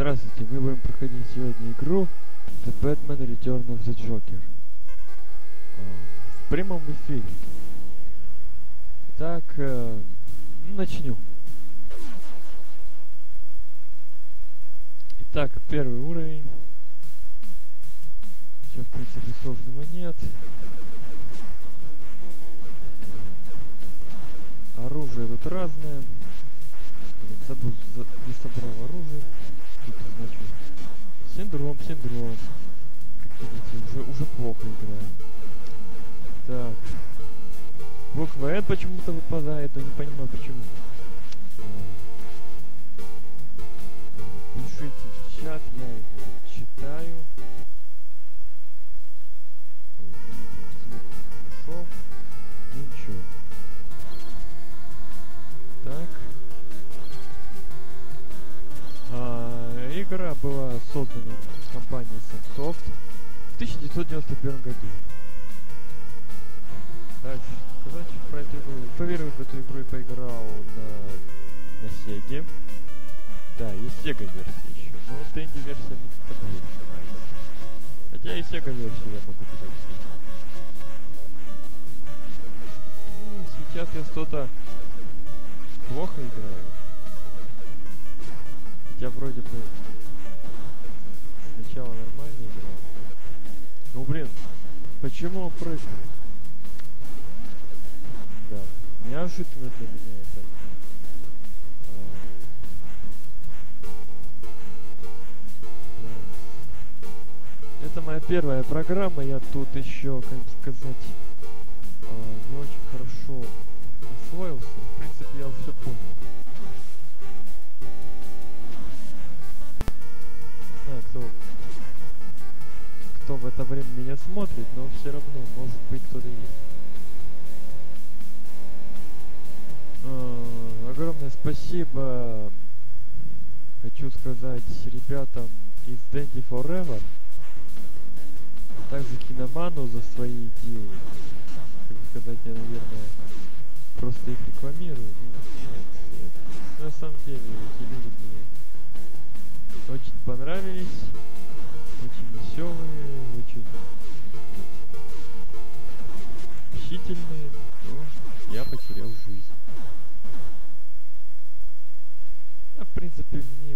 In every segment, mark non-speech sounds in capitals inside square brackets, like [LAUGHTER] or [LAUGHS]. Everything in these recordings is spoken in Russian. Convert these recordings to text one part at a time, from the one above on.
Здравствуйте, мы будем проходить сегодня игру The Batman Return of the Joker. А, В прямом эфире. Так, э, ну, начнем. Итак, первый уровень. Все, в принципе, сложного нет. Оружие тут разное. Забыл, за- не собрал оружие. Синдром, синдром. Как видите, уже, уже плохо играю. Так. Буква N почему-то выпадает, но не понимаю почему. Пишите в чат, я его читаю. Игра была создана компанией Sunsoft в 1991 году. Дальше сказать про эту игру. Поверил в эту игру и поиграл на, на Sega. Да, есть Sega версия еще, но Dendy версия мне так больше нравится. Хотя и Sega версию я могу подойти. Ну, сейчас я что-то плохо играю. Хотя вроде бы сначала нормально играл. Ну блин, почему он прыгнул? Да, неожиданно для меня это. А. Это моя первая программа, я тут еще, как сказать, а, не очень хорошо освоился. В принципе, я все понял. Кто в это время меня смотрит, но все равно, может быть, кто-то есть. А, Огромное спасибо хочу сказать ребятам из Dandy Forever, а также Киноману за свои идеи. Как сказать, я, наверное, просто их рекламирую. Ну. На самом деле, эти люди мне очень понравились, очень веселые, общительные, но я потерял жизнь. А в принципе мне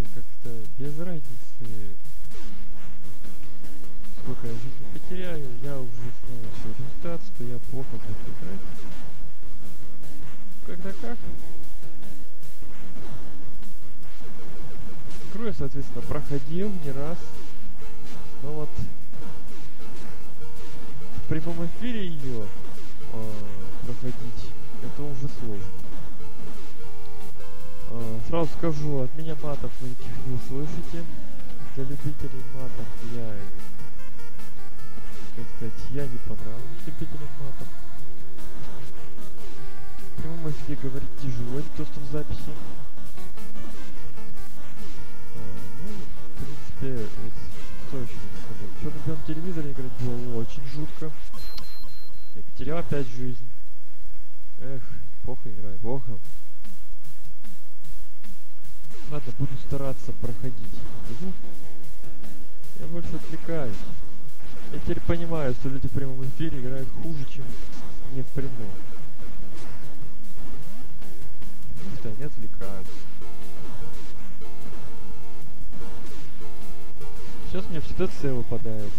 эфире играют хуже, чем не в прямом. Что они отвлекаются. Сейчас мне всегда С выпадает.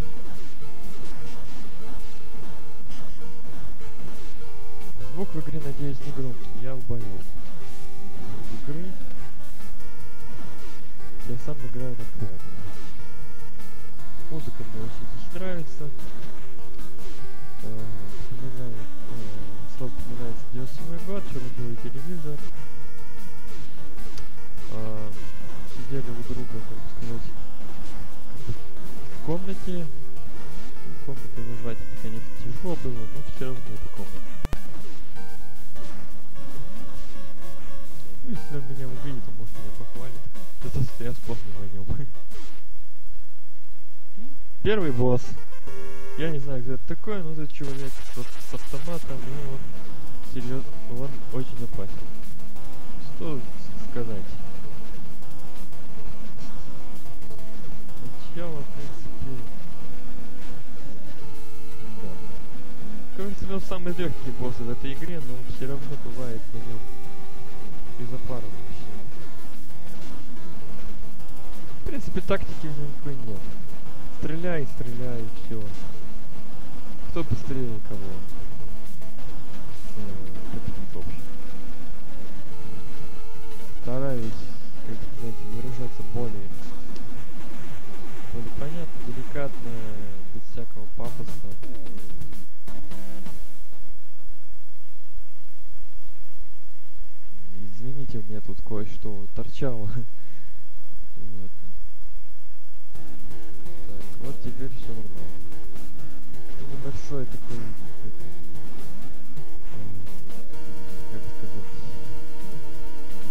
Звук в игре, надеюсь, не громкий. Я бою. Игры я сам играю на полную. Музыка мне очень здесь нравится. Вспоминаю, сразу вспоминается 97 год, черно-белый телевизор. Э, Сидели у друга, как бы сказать, в комнате. Комнатой назвать это, конечно, тяжело было, но все равно это комната. Если он меня увидит, то может меня похвалит. За то, что я вспомнил о нем. Первый босс. Я не знаю, кто это такой, но этот человек с, с автоматом, ну, он, серьез, он очень опасен. Что сказать? Начало, в принципе... Да. Кажется, он самый легкий босс в этой игре, но все равно бывает на нем и запарывающе. В принципе, тактики у него никакой нет. Стреляй, стреляй, все. Кто быстрее кого? Э. Стараюсь, как сказать, выражаться более, более понятно, деликатно, без всякого пафоса. Извините, меня тут кое-что торчало. [LAUGHS] Ладно. Так, вот теперь все нормально. И Небольшой такой, как бы сказать,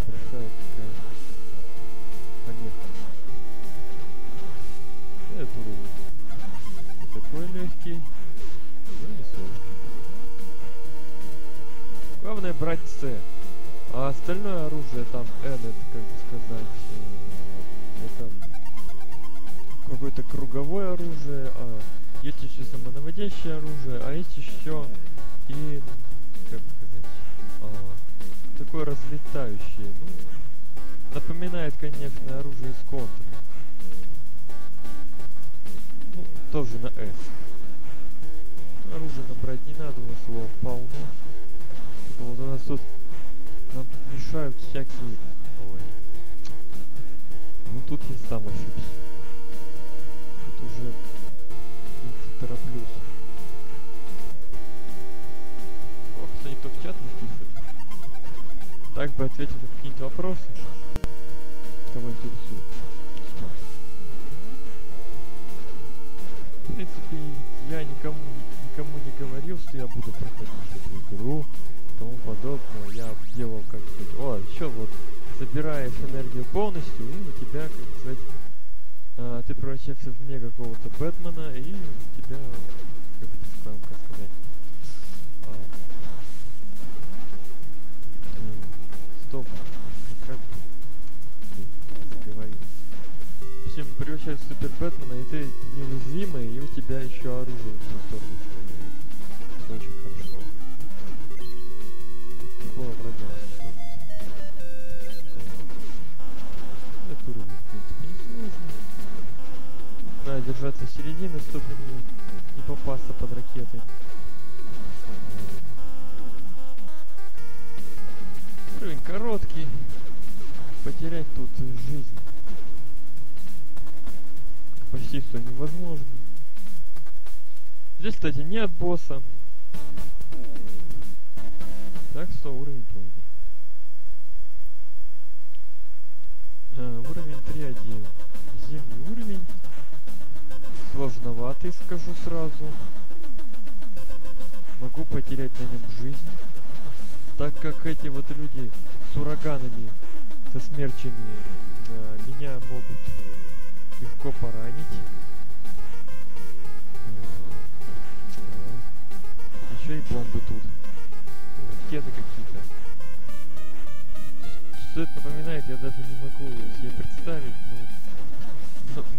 небольшая такая помеха. Этот уровень не такой легкий, но не сложный. Главное брать С. А остальное оружие там N, это как бы сказать, э, это какое-то круговое оружие, а есть еще самонаводящее оружие, а есть еще и, как сказать, а, такое разлетающее. Ну, напоминает, конечно, оружие из контра. Ну, тоже на S. Оружие набрать не надо, у нас его полно. Вот у нас тут нам тут мешают всякие... Ой. Ну тут я сам ошибся. Тут уже тороплюсь. Ох, что никто в чат не пишет. Так бы ответил на какие-нибудь вопросы. Кого интересует. В принципе, я никому, никому не говорил, что я буду проходить эту игру тому подобное. Я делал как бы, о, еще вот, собираешь энергию полностью, и у тебя, как сказать, а, ты превращаешься в мега какого-то Бэтмена, и тебя, как бы, как как сказать, а, м, стоп, как, блин, заговорился. В общем, превращаешься в Супер Бэтмена, и ты неуязвимый, и у тебя еще оружие в Надо держаться середины, чтобы не, не попасться под ракеты. Уровень короткий. Потерять тут жизнь почти что невозможно. Здесь, кстати, нет босса. Так что уровень пройден. А, уровень 3.1. Зимний уровень. Сложноватый, скажу сразу. Могу потерять на нем жизнь. Так как эти вот люди с ураганами, со смерчами а, меня могут э, легко поранить. Еще и бомбы тут. Ну, Ракеты какие-то. Что это напоминает, я даже не могу себе представить, м-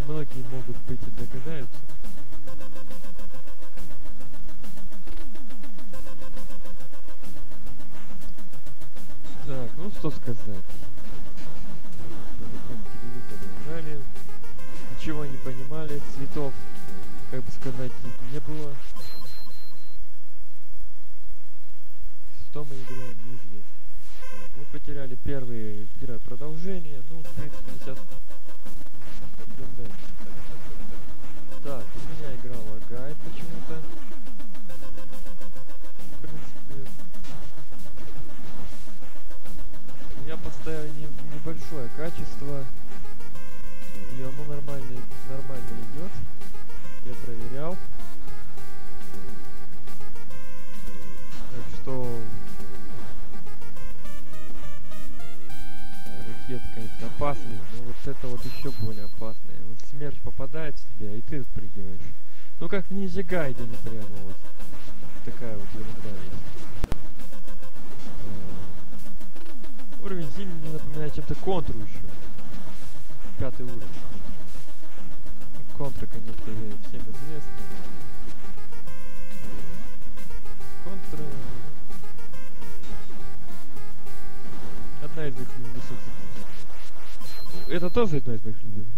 многие могут быть и догадаются. Так, ну что сказать. Играли, ничего не понимали, цветов, как бы сказать, не было. Что мы играем, неизвестно. Так, мы потеряли первые, первое продолжение, ну, в принципе, сейчас лагает почему-то. В принципе, я поставил не- небольшое качество, и оно нормально, нормально идет. Я проверял. Так что ракет, конечно, опасный, но вот это вот еще более опасное. Вот смерть попадает в тебя, и ты отпрыгиваешь. Ну как в Ninja Gaiden прямо вот. Такая вот ерунда есть. А, Уровень зимний мне напоминает чем-то контру еще. Пятый уровень. Контра, конечно, всем известна. Контра э, одна из моих любимых. Это тоже одна из моих любимых.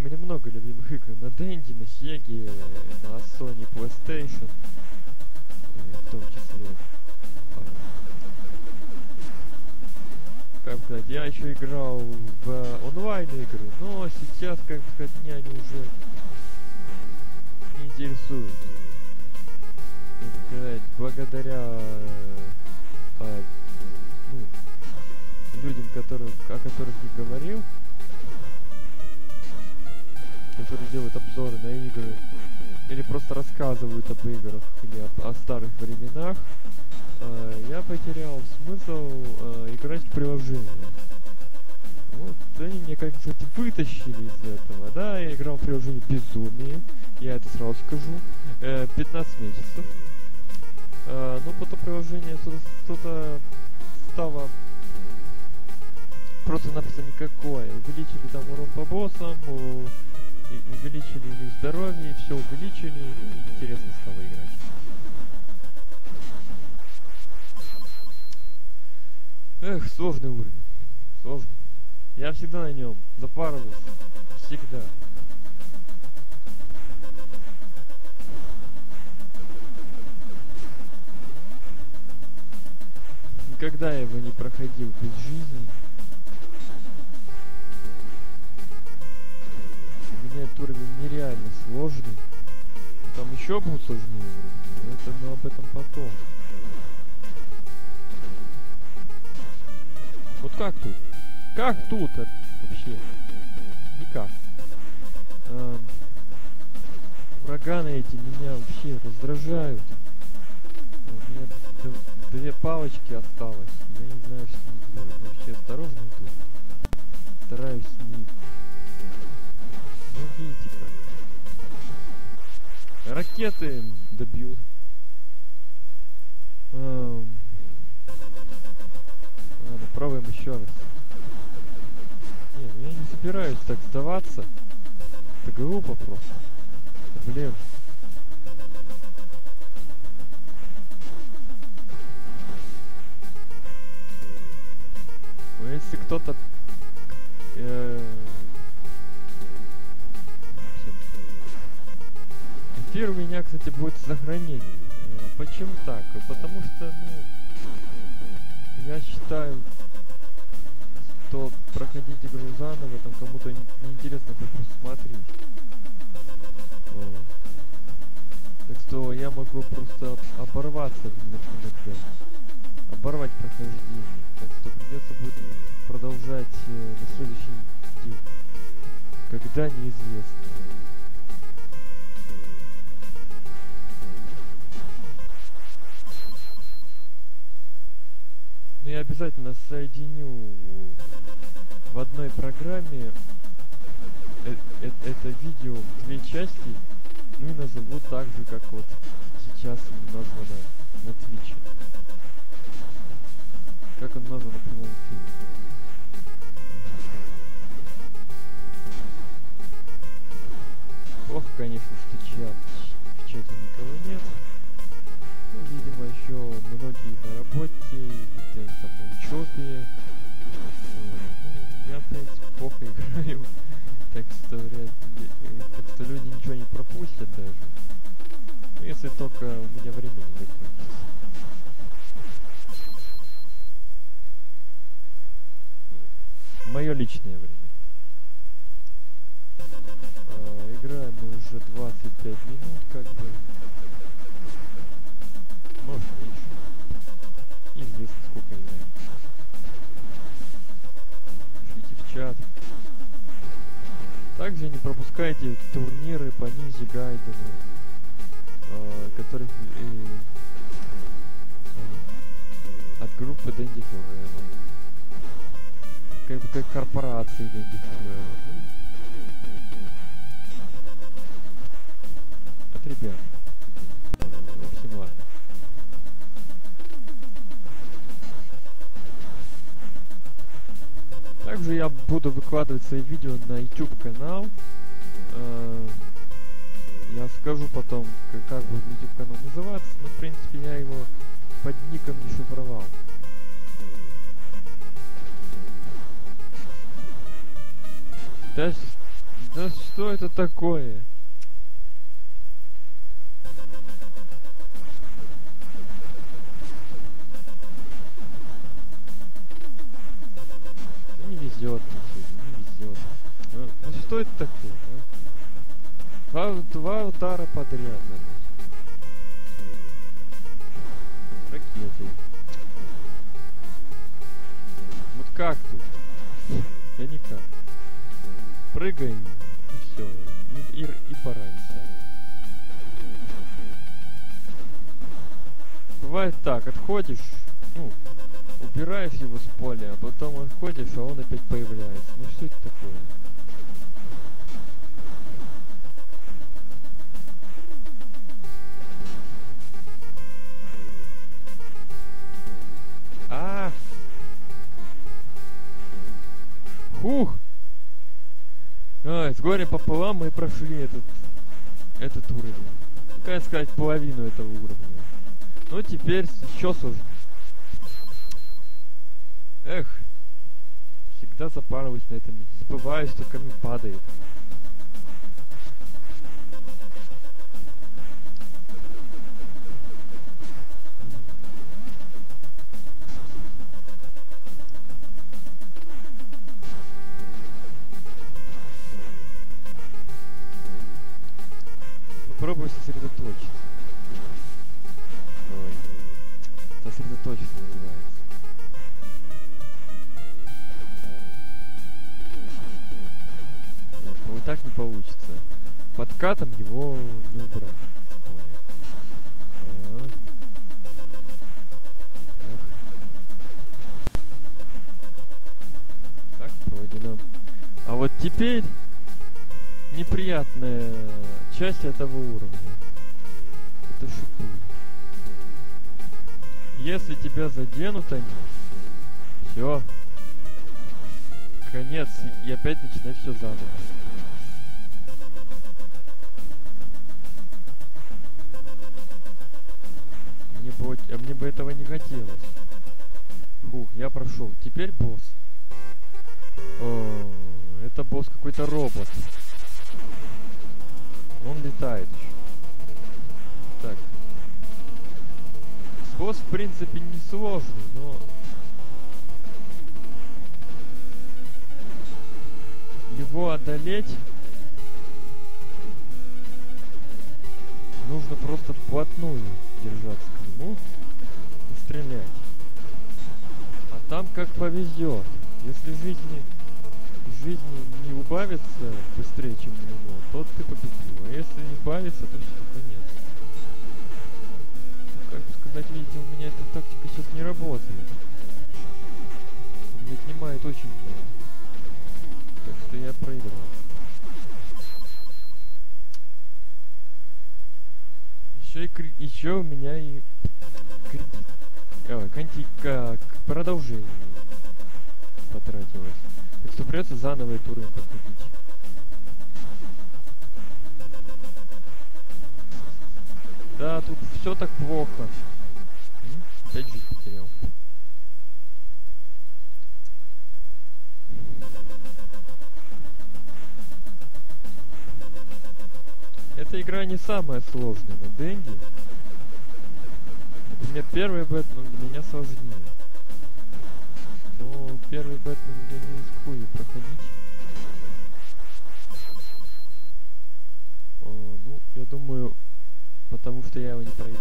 У меня много любимых игр на Денди, на Сеге, на Sony PlayStation, э, в том числе. А, Как сказать, я еще играл в онлайн игры, но сейчас, как сказать, меня они уже не интересуют. Сказать, благодаря а, ну, людям, которых, о которых я говорил, которые делают обзоры на игры, или просто рассказывают об играх, или об, о старых временах, э, я потерял смысл э, играть в приложение. Вот, они меня, как кстати, вытащили из этого. Да, я играл в приложение Безумие, я это сразу скажу, э, 15 месяцев. Э, но потом приложение что-то, стало просто-напросто никакое. Увеличили там урон по боссам, и увеличили у них здоровье, все увеличили, и интересно стало играть. Эх, сложный уровень. Сложный. Я всегда на нем запарывался. Всегда. Никогда я его не проходил без жизни. Этот уровень нереально сложный. Там еще был сложнее уровень, но это мы об этом потом. Вот как тут? Как тут вообще? Никак. Эм, ураганы эти меня вообще раздражают. У меня две палочки осталось. Я не знаю, что делать. Вообще осторожно иду. Стараюсь Ракеты добьют. Эм, Ладно, пробуем еще раз. Не, ну я не собираюсь так сдаваться. Это глупо просто. Блин. Если кто-то... э, Эфир у меня, кстати, будет в сохранении. Э, Почему так? Потому что, ну, я считаю, что проходить игру заново, там кому-то не- неинтересно будет просто смотреть. Вот. Так что я могу просто оборваться иногда. Оборвать прохождение. Так что придется будет продолжать э, на следующий день. Когда неизвестно. Но я обязательно соединю в одной программе э- э- это видео в две части, ну и назову так же, как вот сейчас названо на Твиче. Как он назван на прямом эфире. Плохо, конечно, чат, в чате никого нет. Ну, видимо, еще многие на работе, выкладывать свои видео на YouTube канал. Э, Я скажу потом, как, как будет YouTube канал называться, но в принципе я его под ником не шифровал. Да, да что это такое? Два сказать, половину этого уровня. Ну, теперь еще сложнее. Эх, всегда запарываюсь на этом, забываю, что камень падает. Попробуй сосредоточиться. Ой, сосредоточиться называется. Вот так не получится. Подкатом его не убрать. Часть этого уровня. Это шипы. Если тебя заденут они, все. Конец. И опять начинать все заново. Мне бы, а мне бы этого не хотелось. Фух, я прошел. Теперь босс. О, это босс какой-то робот. Он летает еще. Так. Босс, в принципе, не сложный, но... Его одолеть... Нужно просто вплотную держаться к нему и стрелять. А там как повезет. Если жизни жизни не убавится быстрее, чем у него, то ты победил. А если не убавится, то все, конец. Ну, как бы сказать, видите, у меня эта тактика сейчас не работает. Он отнимает очень много. Так что я проиграл. Еще и еще у меня и кредит. Ой, конти- как продолжение потратилось. Так что придется заново этот уровень проходить. Да, тут все так плохо. Опять жизнь потерял. Эта игра не самая сложная на Денди. Например, первый Бэтмен для меня сложнее. Но первый Бэтмен я не рискую проходить. О, ну, я думаю, потому что я его не пройду.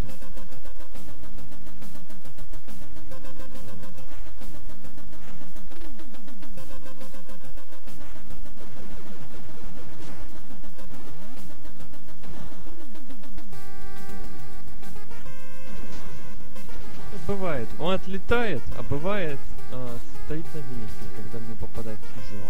Ну, Бывает. Он отлетает, а бывает а, стоит на месте, когда мне попадает кинжал.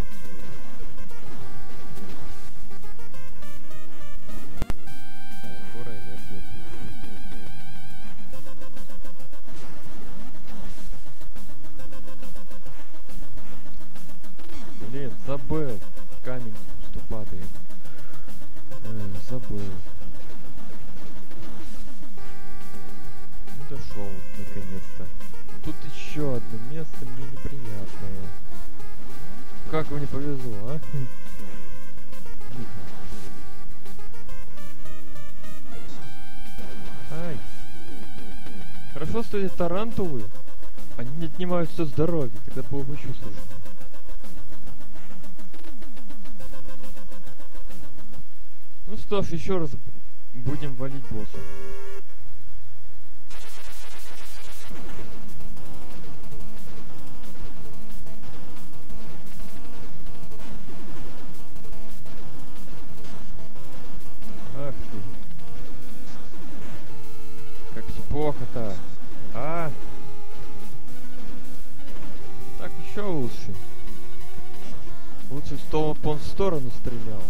Блин, забыл. Камень что падает. Э, забыл. Как мне повезло, а? Ай. Хорошо, что эти тарантулы, они не отнимают все здоровье, бы еще сложно. Ну что ж, еще раз будем валить босса. Лучше. Лучше в стол- он в сторону стрелял.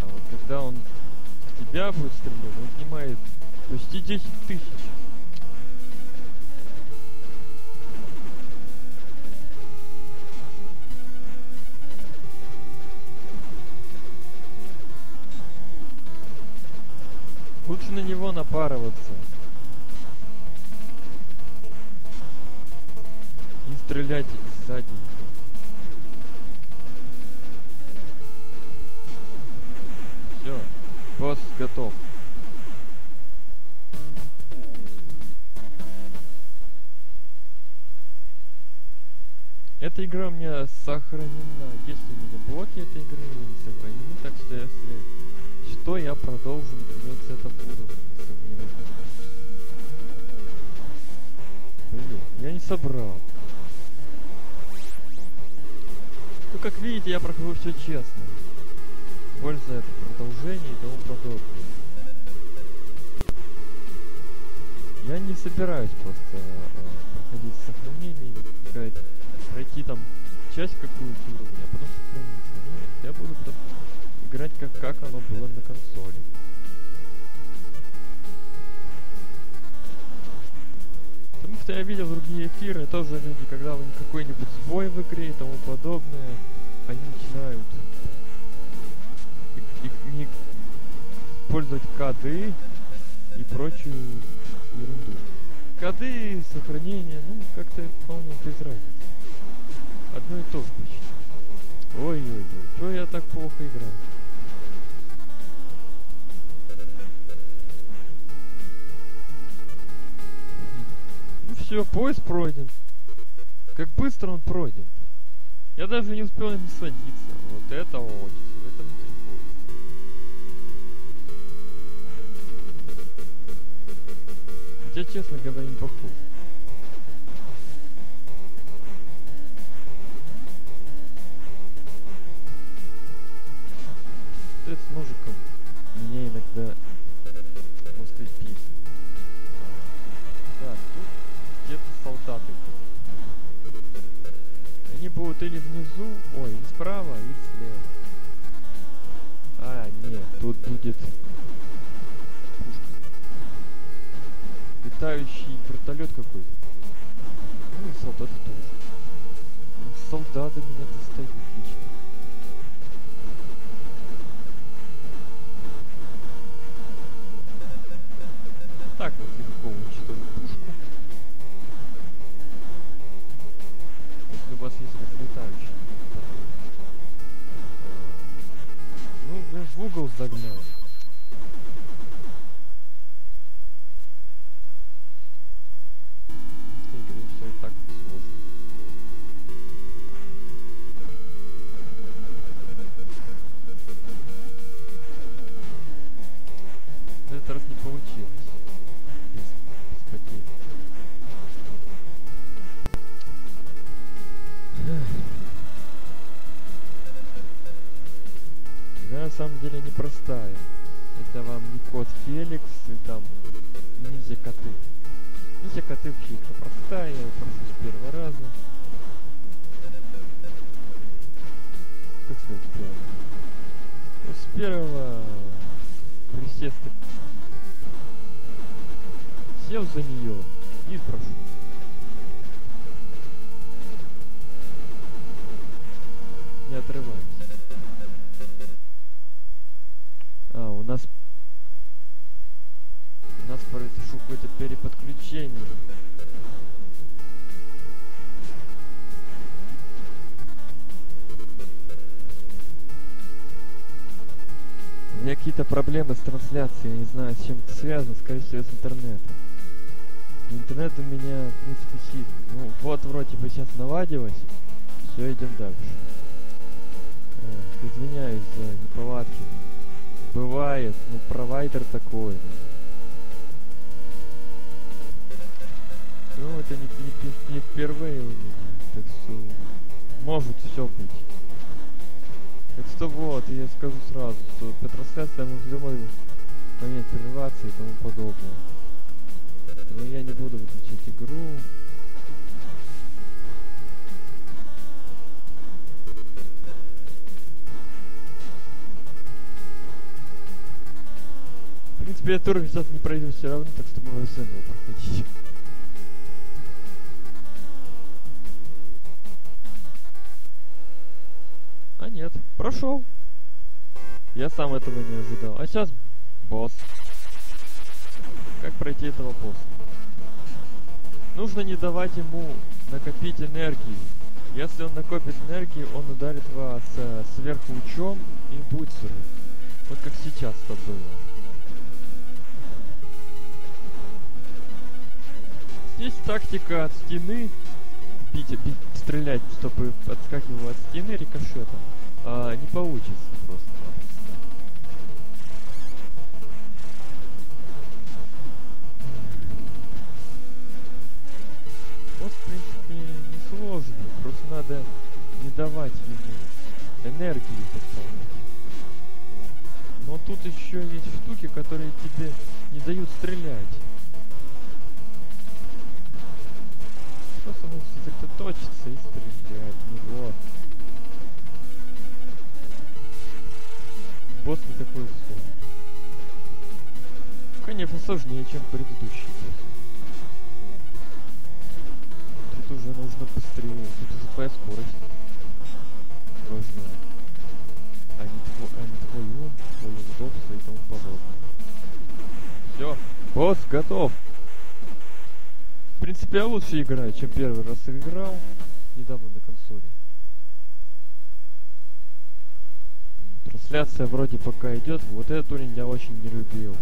А вот когда он в тебя будет стрелять, он снимает почти 10 тысяч. Лучше на него напарываться. Стрелять сзади. Все, босс готов. Эта игра у меня сохранена. Есть у меня блоки этой игры не сохранены, так что если что, я продолжу, например, с этого если. Блин, я не собрал. Ну, как видите, я прохожу все честно. Пользуя продолжение и тому подобное. Я не собираюсь просто э, проходить сохранение или пройти там часть какую-то уровня, а потом сохраниться. Нет, я буду играть как, как оно было на консоли. Что я видел другие эфиры, тоже люди, когда у них какой-нибудь сбой в игре и тому подобное, они начинают и- и- не использовать коды и прочую ерунду. Коды, сохранение, ну, как-то, по-моему, без разницы. Одно и то же. Ой-ой-ой, что я так плохо играю? Все, поезд пройден. Как быстро он пройден. Я даже не успел не садиться. Вот это поезда. Хотя, честно говоря, не похож. Вот это с ножиком меня иногда, будут или внизу, ой, или справа, или слева. А, нет, тут будет пушка. Летающий вертолет какой-то. Ну и солдаты тоже. Солдаты меня достают у нас... У нас произошло какое-то переподключение. У меня какие-то проблемы с трансляцией, я не знаю, с чем это связано, скорее всего, с интернетом. Интернет у меня, в принципе, хит. Ну, вот вроде бы сейчас наладилось. Все, идем дальше. Э, извиняюсь за неповадки. Бывает, ну, провайдер такой. Ну, ну это не, не, не впервые у меня. Так что, может все быть. Так что вот, я скажу сразу, что трансляция может в любой момент прерваться и тому подобное. Но я не буду выключать игру. В принципе, я туры сейчас не пройду все равно, так что мы заново проходить. А нет, прошел. Я сам этого не ожидал. А сейчас босс. Как пройти этого босса? Нужно не давать ему накопить энергии. Если он накопит энергии, он ударит вас э, сверху лучом и будет взрыв. Вот как сейчас это было. Здесь тактика от стены бить, бить, стрелять, чтобы отскакивал от стены рикошетом, а, не получится просто. Вот, в принципе, не сложно, просто надо не давать ему энергии восполнять. Но тут еще есть штуки, которые тебе не дают стрелять. Просто нужно сосредоточиться и стрелять в него. Босс не такой сложный. Конечно, сложнее, чем предыдущий босс. Тут уже нужно быстрее, тут уже твоя скорость важна. А не, тво, а удобство и тому подобное. Все, босс готов принципе, я лучше играю, чем первый раз играл недавно на консоли. Трансляция вроде пока идет. Вот этот уровень я очень не любил.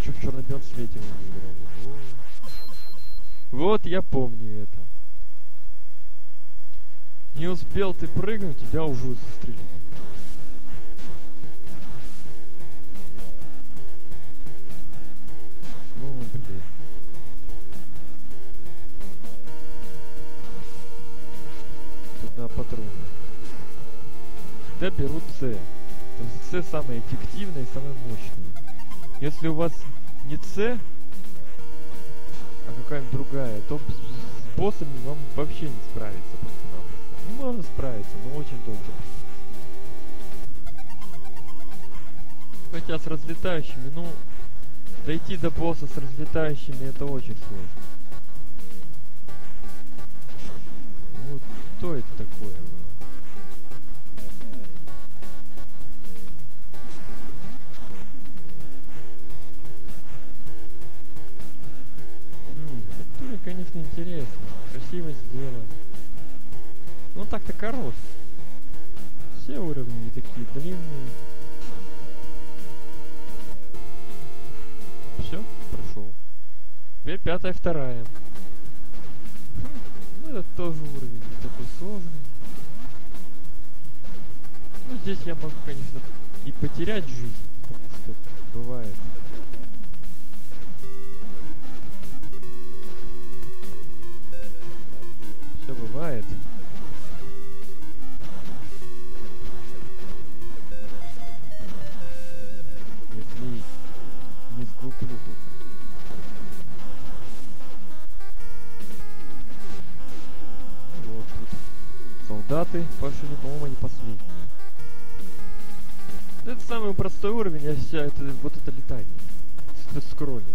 Еще в черно-белом свете не играли. Вот я помню это. Не успел ты прыгнуть, тебя уже застрелили. Патроны. Всегда берут С. С самое эффективное и самое мощное. Если у вас не С, а какая-нибудь другая, то с боссами вам вообще не справиться просто-напросто. Ну, можно справиться, но очень долго. Хотя с разлетающими, ну, дойти до босса с разлетающими это очень сложно. Что это такое было? М, конечно, интересно. Красиво сделано. Ну так-то короткий. Все уровни такие длинные. Все, прошел. Теперь пятая, вторая. Ну это тоже уровень такой сложный. Ну, здесь я могу, конечно, и потерять жизнь, потому что бывает. Все бывает. Если не сглуплю только. Пошли, по-моему, они последние. Это самый простой уровень, а вся это вот это летание. Скроллер. Добавил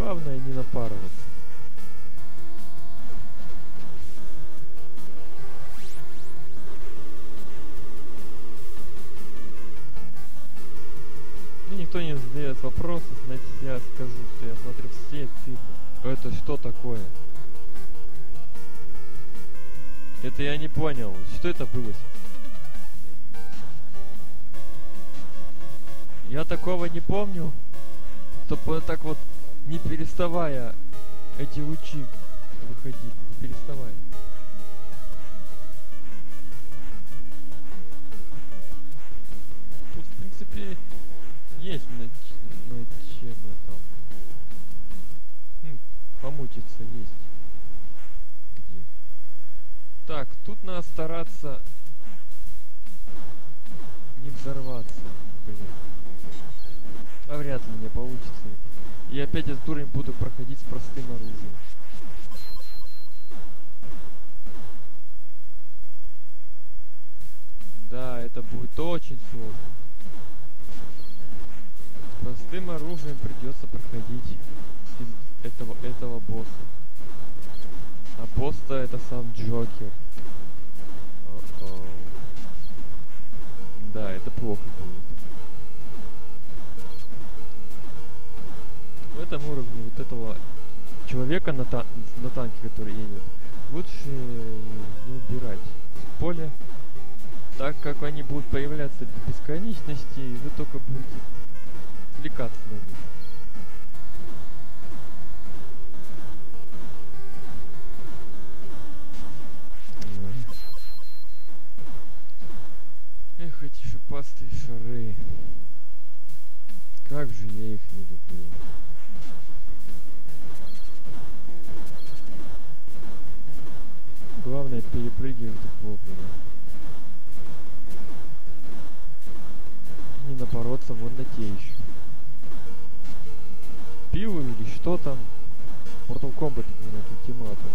Главное не напарываться. Мне никто не задает вопросов, значит я скажу, что я смотрю все фильмы. Это что такое? Это я не понял. Что это было? Я такого не помню. Чтобы так вот, не переставая, эти лучи выходили, не переставая. Тут, в принципе, есть над, над чем это. Хм, помучиться есть. Где? Так, тут надо стараться не взорваться. Блин. А вряд ли мне получится. И опять этот уровень буду проходить с простым оружием. Да, это будет очень сложно. С простым оружием придется проходить этого, этого босса. А босс-то это сам Джокер. О-оу. Да, это плохо этом уровне вот этого человека на, та- на танке, который едет, лучше не убирать с поля, так как они будут появляться до бесконечности, и вы только будете отвлекаться на них. Эх, эти шипастые шары. Как же я их не люблю. Главное перепрыгивать их вовремя. Не напороться вон на те еще. Пиво или что там? Mortal Kombat именно ультиматум.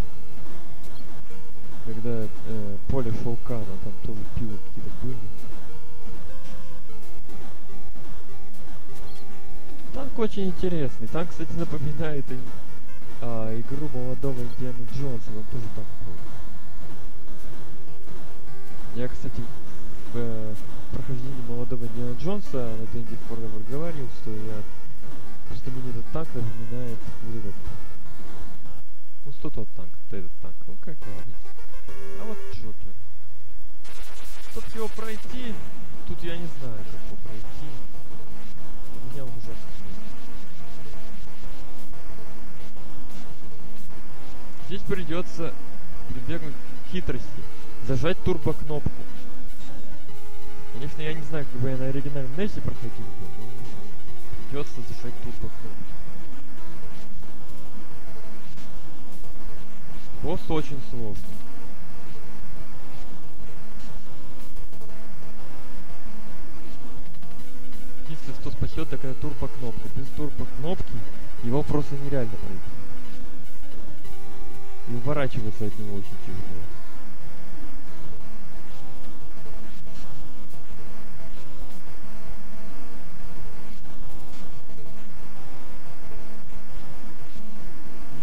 Когда э, поле Шелкана, там тоже пиво какие-то были. Танк очень интересный. Танк, кстати, напоминает и, а, игру молодого Индиана Джонса. Там тоже танк был. Я, кстати, в э, прохождении молодого Индиана Джонса на Дэнди Forever говорил, что я просто мне этот танк напоминает вот этот. Ну что тот танк, то этот танк. Ну какая разница. А вот Джокер. Чтоб его пройти, тут я не знаю, как его пройти. У меня он ужасно. Здесь придется прибегнуть к хитрости. Зажать турбо-кнопку. Конечно, я не знаю, как бы я на оригинальном NES проходил бы, но придется зажать турбо-кнопку. Босс очень сложный. Единственное, что спасет, так это турбо-кнопка. Без турбо-кнопки его просто нереально пройти. И уворачиваться от него очень тяжело.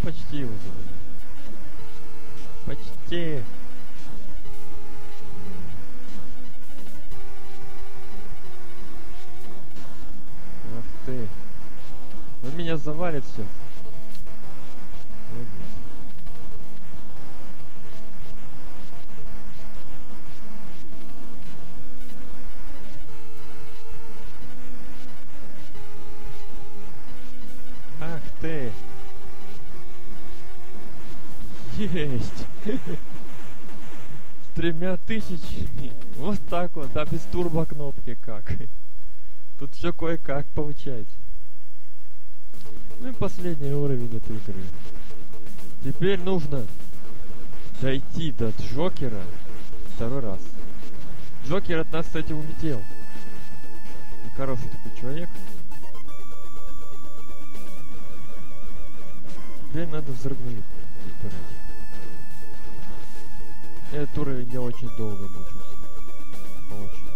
Почти завалил. Почти. Ах ты. Он меня завалит все. Жесть. С тремя тысячами. Вот так вот, а без турбо кнопки как. Тут все кое-как получается. Ну и последний уровень этой игры. Теперь нужно дойти до Джокера второй раз. Джокер от нас, кстати, улетел. Хороший такой человек. Теперь надо взрывную. Этот уровень я очень долго мучился. Очень.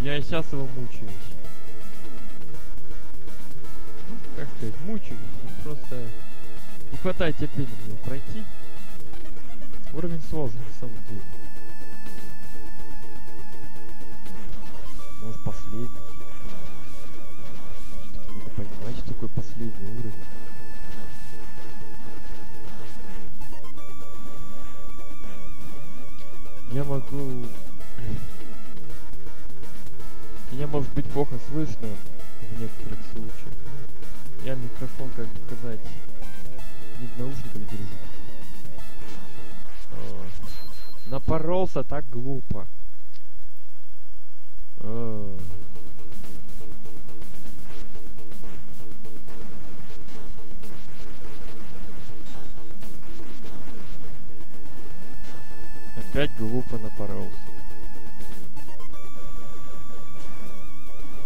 Я и сейчас его мучаюсь. Как сказать, мучаюсь. Ну, просто не хватает терпения мне пройти. Уровень сложный, на самом деле. Может, последний. Надо понимать, что такое последний уровень. Я могу... Меня может быть плохо слышно в некоторых случаях. Ну, я микрофон, как сказать, не в наушниках держу. Напоролся так глупо. Опять глупо напоролся.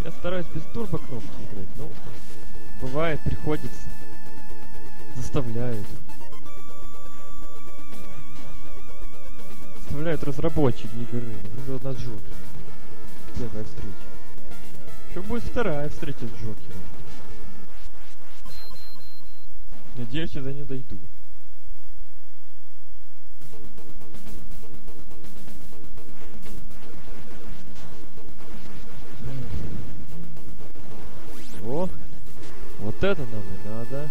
Я стараюсь без турбо кнопки играть, но бывает, приходится. Заставляют. Заставляют разработчики игры. Например, на Джокере. Первая встреча. Еще будет вторая встреча с Джокером. Надеюсь, я до нее дойду. О, вот это нам и надо.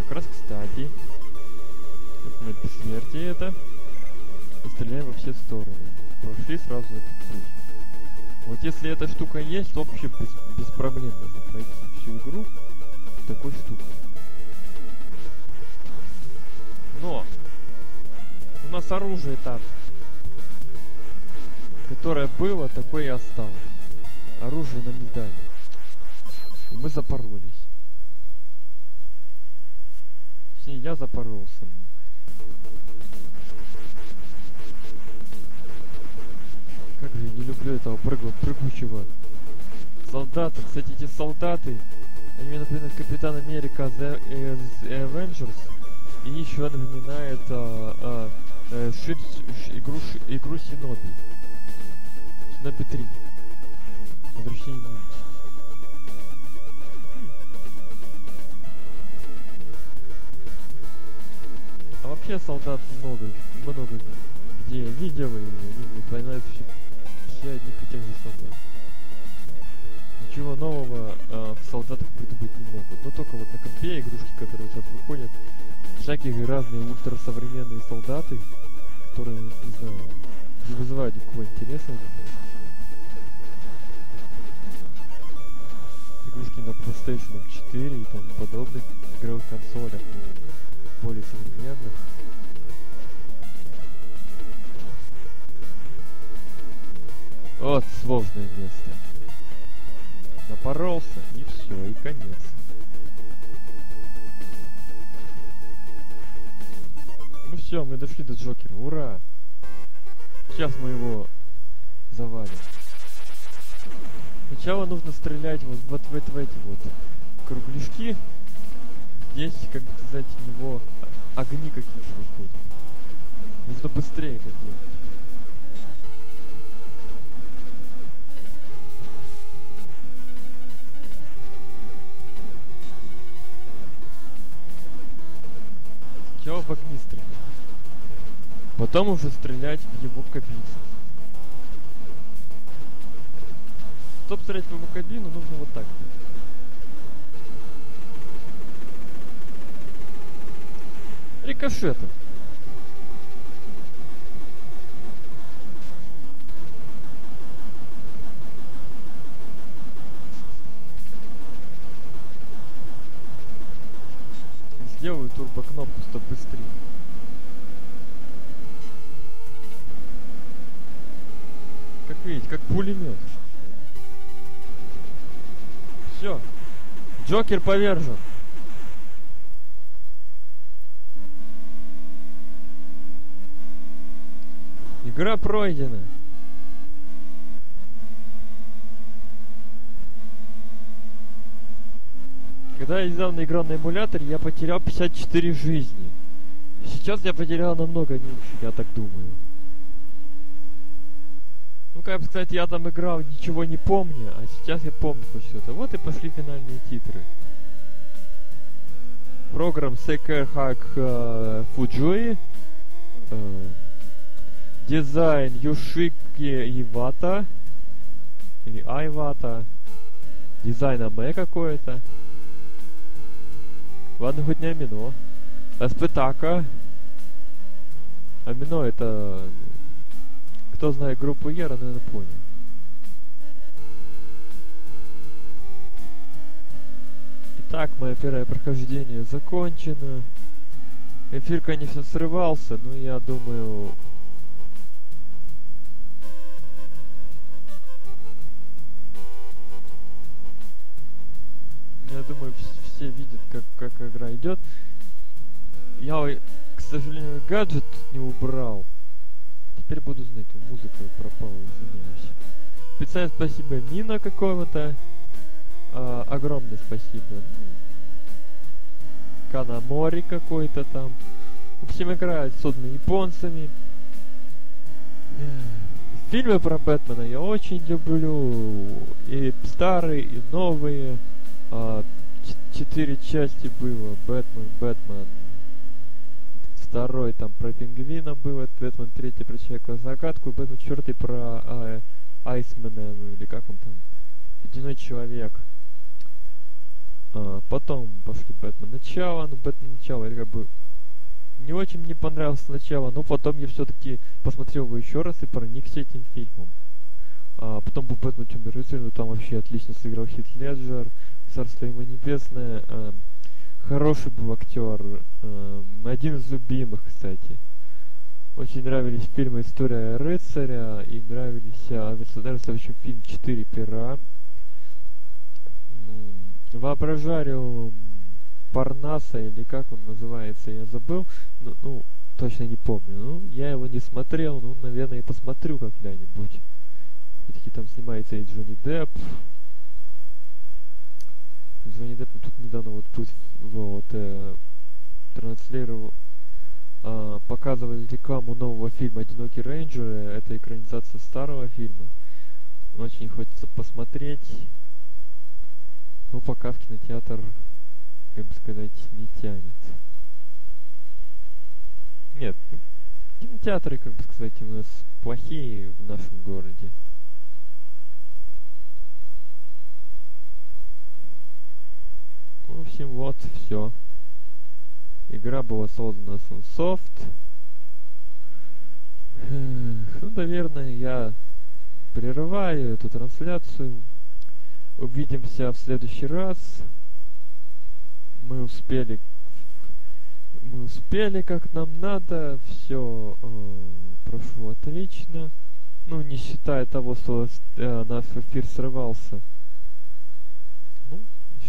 Как раз кстати. Вот мы бессмертие это. И стреляем во все стороны. Прошли сразу этот путь. Вот если эта штука есть, то вообще без, без проблем можно пройти всю игру такой штукой. Но у нас оружие там, которое было, такое и осталось. Оружие на медали. И мы запоролись. Точнее, я запоролся. Как же я не люблю этого прыгу, прыгучего солдата. Кстати, эти солдаты, они напоминают Капитан Америка The, э, The Avengers. И еще напоминает а, а, э, шит, ш, игру, ш, игру Синоби. Синоби 3. Возвращение А вообще солдат много, много где видел, и они выполняют все, все одних и тех же солдат. Ничего нового э, в солдатах придумать не могут. Но только вот на компе игрушки, которые сейчас выходят, всякие разные ультрасовременные солдаты, которые, не знаю, не вызывают никакого интереса. Игрушки на PlayStation 4 и тому подобных игровых консолях, ну, более современных. Вот сложное место. Напоролся, и все, и конец. Ну все, мы дошли до Джокера, ура! Сейчас мы его завалим. Сначала нужно стрелять вот, вот в, это, в эти вот кругляшки. Здесь, как сказать, у него огни какие-то выходят. Нужно быстрее это делать. Сначала в огни стрелять. Потом уже стрелять в его кабину. Чтобы стрелять в его кабину, нужно вот так делать. Рикошетом. Сделаю турбокнопку, чтобы быстрее. Как видите, как пулемет. Все. Джокер повержен. Игра пройдена. Когда я недавно играл на эмуляторе, я потерял 54 жизни. Сейчас я потерял намного меньше, я так думаю. Ну, как бы сказать, я там играл, ничего не помню, а сейчас я помню хоть что-то. Вот и пошли финальные титры. Программ Hack uh, Fujui. Uh, дизайн Юшики Ивата. Или Айвата. Дизайн Аме какое-то. Ладно, хоть не Амино. Аспетака. Амино это... Кто знает группу Ера, наверное, понял. Итак, мое первое прохождение закончено. Эфир, конечно, срывался, но я думаю... Я думаю, все видят, как, как игра идет. Я, к сожалению, гаджет не убрал. Теперь буду знать, музыка пропала, извиняюсь. Специально спасибо Мина какого-то. А, огромное спасибо. Канамори какой-то там. В общем, играют судно японцами. Фильмы про Бэтмена я очень люблю. И старые, и новые. А, четыре части было. Бэтмен, Бэтмен. Второй там про пингвина был, Бэтмен третий про человека загадку, Бэтмен четвертый про а, Айсмена, ну или как он там, Ледяной человек. А, потом пошли Бэтмен начало, ну Бэтмен начало, это как бы не очень мне понравилось сначала, но потом я все-таки посмотрел его еще раз и проникся этим фильмом. А, потом был Бэтмен Темный рыцарь, ну там вообще отлично сыграл Хит Леджер, Царство ему небесное. А, хороший был актер, а, один из любимых, кстати. Очень нравились фильмы «История рыцаря» и нравились, а, нравился очень фильм «Четыре пера». Воображариум Парнаса, или как он называется, я забыл. Ну, ну, точно не помню. Ну, я его не смотрел, ну, наверное, и посмотрю когда-нибудь. Все-таки там снимается и Джонни Депп. Джонни Депп тут недавно вот пусть вот э, транслировал э, показывали рекламу нового фильма «Одинокий рейнджер». Это экранизация старого фильма. Очень хочется посмотреть. Но пока в кинотеатр, как бы сказать, не тянет. Нет, кинотеатры, как бы сказать, у нас плохие в нашем городе. В общем, вот, все. Игра была создана Sunsoft. Ну, наверное, я прерываю эту трансляцию. Увидимся в следующий раз. Мы успели мы успели как нам надо, все э, прошло отлично. Ну, не считая того, что э, наш эфир срывался.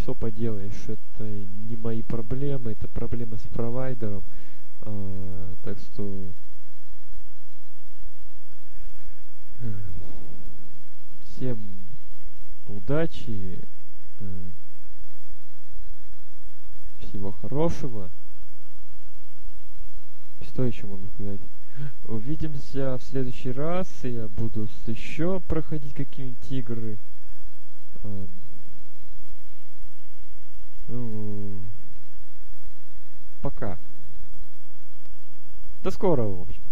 Что поделаешь, это не мои проблемы, это проблемы с провайдером. Э, так что... Э, всем удачи, э, всего хорошего. Что еще могу сказать? Увидимся в следующий раз. Я буду еще проходить какие-нибудь игры. Пока. До скорого, в общем.